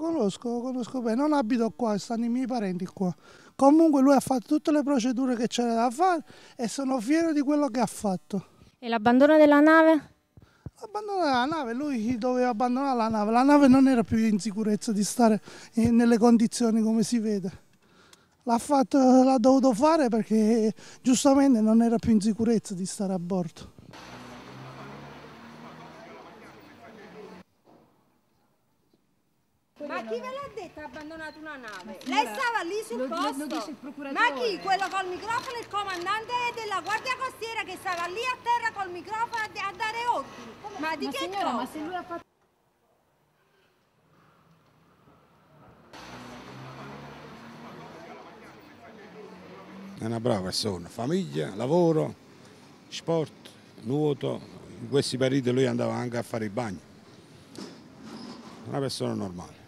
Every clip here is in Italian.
conosco, conosco bene, non abito qua, stanno i miei parenti qua. Comunque lui ha fatto tutte le procedure che c'era da fare e sono fiero di quello che ha fatto. E l'abbandono della nave? Abbandonare la nave, lui doveva abbandonare la nave, la nave non era più in sicurezza di stare nelle condizioni come si vede. L'ha, fatto, l'ha dovuto fare perché giustamente non era più in sicurezza di stare a bordo. Ma chi ve l'ha detto ha abbandonato una nave? Lei stava lì sul posto. Ma chi? Quello col microfono, il comandante della Guardia Costiera che stava lì a terra col microfono a, a dare ordini. Ma di che cosa? ma se lui ha fatto È una brava persona, famiglia, lavoro, sport, nuoto. In questi periodi lui andava anche a fare i bagni. Una persona normale.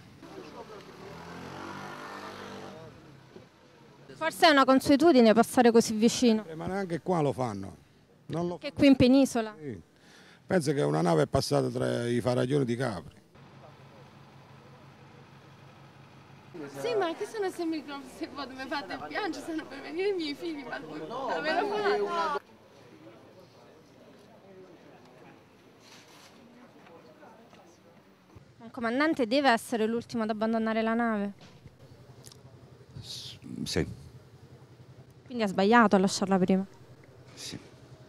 Forse è una consuetudine passare così vicino, Eh, Ma neanche qua lo fanno. Non lo che qui in penisola. Sì. Penso che una nave è passata tra i faraglioni di Capri. Sì, ma che sono se microfono se voi mi fate piangere, sono per venire i miei figli, ma l'avete fatto? Un comandante deve essere l'ultimo ad abbandonare la nave, Sì, quindi ha sbagliato a lasciarla prima. sì.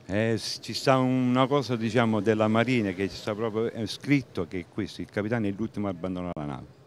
Eh, ci sta una cosa diciamo, della Marina che ci sta proprio scritto che questo, il capitano è l'ultimo a abbandonare la nave.